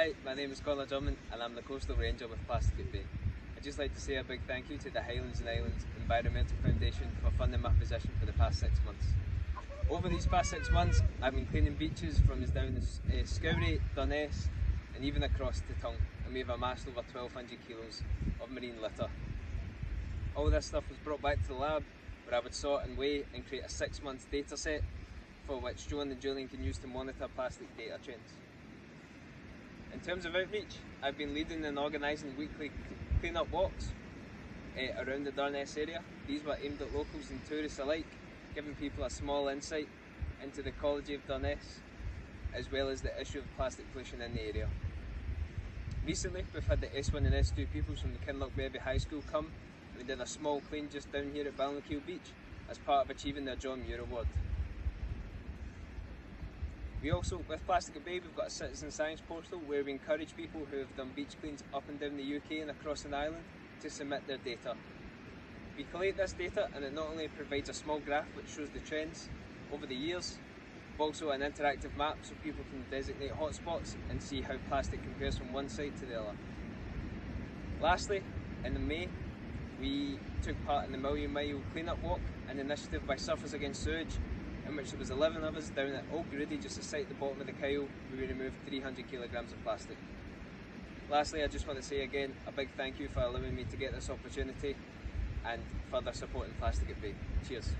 Hi, my name is Conor Drummond and I'm the Coastal Ranger with Plastic Bay. I'd just like to say a big thank you to the Highlands and Islands Environmental Foundation for funding my position for the past six months. Over these past six months, I've been cleaning beaches from as down as uh, and even across to Tongue and we've amassed over 1200 kilos of marine litter. All this stuff was brought back to the lab where I would sort and weigh and create a six month data set for which Joan and Julian can use to monitor plastic data trends. In terms of outreach, I've been leading and organising weekly clean-up walks uh, around the Durness area. These were aimed at locals and tourists alike, giving people a small insight into the ecology of Durness, as well as the issue of plastic pollution in the area. Recently, we've had the S1 and S2 pupils from the Kinlochbervie High School come we did a small clean just down here at Balnakeil Beach as part of achieving their John Muir Award. We also, with Plastic Bay, we've got a citizen science portal where we encourage people who have done beach cleans up and down the UK and across an island to submit their data. We collate this data and it not only provides a small graph which shows the trends over the years, but also an interactive map so people can designate hotspots and see how plastic compares from one site to the other. Lastly, in May, we took part in the Million Mile Cleanup Walk, an initiative by Surfers Against Sewage in which there was 11 of us down at Old Grady just to beside the bottom of the Kyle we removed 300 kilograms of plastic. Lastly, I just want to say again a big thank you for allowing me to get this opportunity and further supporting Plastic at Bay. Cheers.